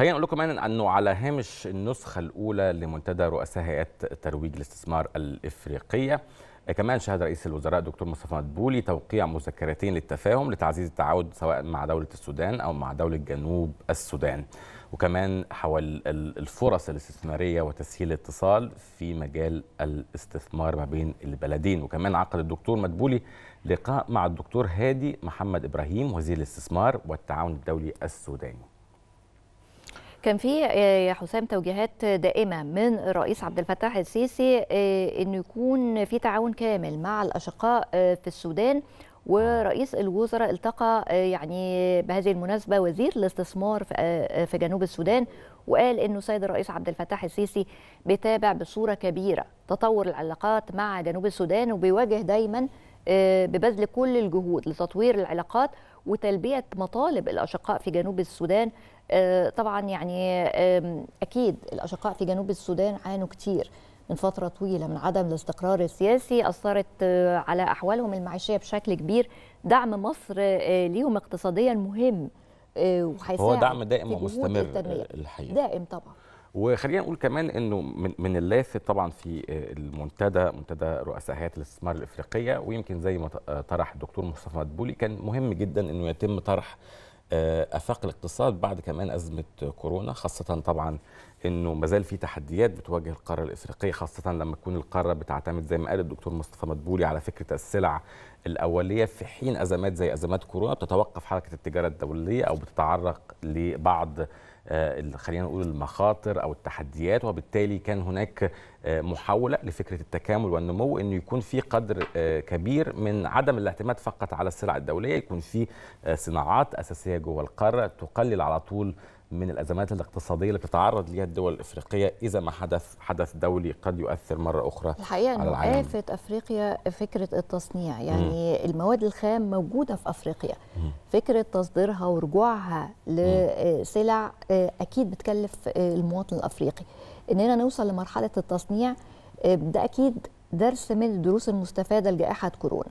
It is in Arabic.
خلينا نقول لكم إنه على هامش النسخة الأولى لمنتدى رؤساء هيئات ترويج الاستثمار الإفريقية كمان شهد رئيس الوزراء دكتور مصطفى مدبولي توقيع مذكرتين للتفاهم لتعزيز التعاون سواء مع دولة السودان أو مع دولة جنوب السودان. وكمان حول الفرص الاستثمارية وتسهيل الاتصال في مجال الاستثمار ما بين البلدين. وكمان عقد الدكتور مدبولي لقاء مع الدكتور هادي محمد إبراهيم وزير الاستثمار والتعاون الدولي السوداني. كان في يا حسام توجيهات دائمة من الرئيس عبد الفتاح السيسي انه يكون في تعاون كامل مع الأشقاء في السودان. ورئيس الوزراء التقى يعني بهذه المناسبة وزير الاستثمار في جنوب السودان وقال إنه السيد الرئيس عبد الفتاح السيسي بيتابع بصورة كبيرة تطور العلاقات مع جنوب السودان وبيواجه دايما ببذل كل الجهود لتطوير العلاقات وتلبية مطالب الأشقاء في جنوب السودان. طبعا يعني أكيد الأشقاء في جنوب السودان عانوا كتير من فترة طويلة من عدم الاستقرار السياسي أثرت على أحوالهم المعيشية بشكل كبير. دعم مصر ليهم اقتصاديا مهم وهيساعد هو دعم دائم ومستمر الحقيقة. دائم طبعا. وخلينا نقول كمان إنه من من اللافت طبعا في المنتدى منتدى رؤساء هيئات الاستثمار الإفريقية ويمكن زي ما طرح الدكتور مصطفى مدبولي كان مهم جدا إنه يتم طرح آفاق الاقتصاد بعد كمان أزمة كورونا خاصة طبعا إنه ما زال في تحديات بتواجه القارة الإفريقية خاصة لما تكون القارة بتعتمد زي ما قال الدكتور مصطفى مدبولي على فكرة السلع الأولية في حين أزمات زي أزمات كورونا بتتوقف حركة التجارة الدولية أو بتتعرق لبعض خلينا نقول المخاطر أو التحديات وبالتالي كان هناك محاولة لفكرة التكامل والنمو إنه يكون في قدر كبير من عدم الاعتماد فقط على السلع الدولية يكون في صناعات أساسية جوه القارة تقلل على طول من الأزمات الاقتصادية اللي بتتعرض ليها الدول الإفريقية إذا ما حدث حدث دولي قد يؤثر مرة أخرى الحقيقة إنه آفة أفريقيا فكرة التصنيع يعني م. المواد الخام موجودة في أفريقيا. م. فكرة تصديرها ورجوعها لسلع أكيد بتكلف المواطن الأفريقي. إننا نوصل لمرحلة التصنيع ده أكيد درس من الدروس المستفادة لجائحة كورونا.